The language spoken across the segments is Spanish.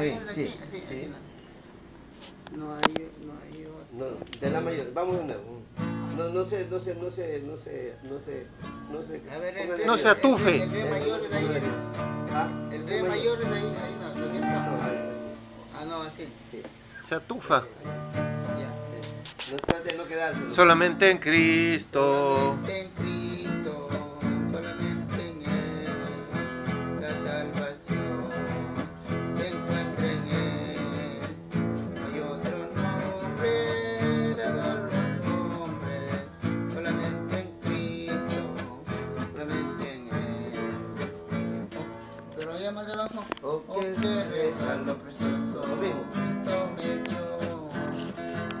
de sí, aquí, no. No hay, no hay otro. No, de la mayor. Vamos de nuevo. No, no se, no se, no se, no se, no se, no se. A ver, el pongan re- No se atufe. El, el re mayor es ahí. Ah, El re mayor es ahí, ahí no, lo que No, está. así, Ah, no, así. sí. Se atufa. Ya. No trate de no quedarse. Solamente en Cristo. Solamente en Cristo, Allá más abajo, Oh, qué qué regalo precioso, Lo mismo. Cristo me dio,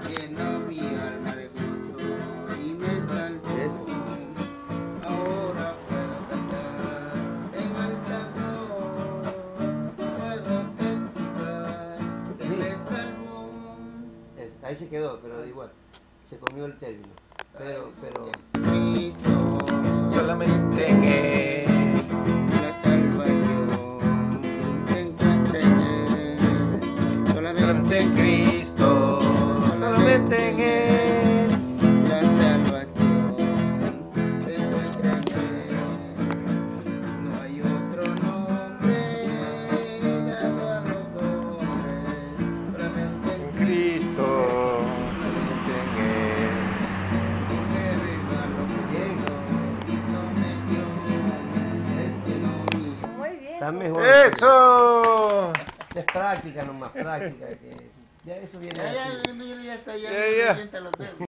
llenó mi alma de gozo y me salvó. Eso. Ahora puedo cantar en alta voz, puedo testificar que me salvó. Ahí se quedó, pero igual. Se comió el término. Pero, pero. Solamente en Cristo. Solamente en Él. La salvación se encuentra en Él. No hay otro nombre dado a los hombres, solamente en Cristo. Solamente en Él. Qué regalo precioso Cristo me dio, es que no mío. Muy bien. Está mejor. ¡Eso! Es práctica nomás, práctica. Que ya eso viene. Ya, así. ya, mira, ya está, ya, Ya, ya. los dedos.